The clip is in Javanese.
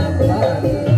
Bye.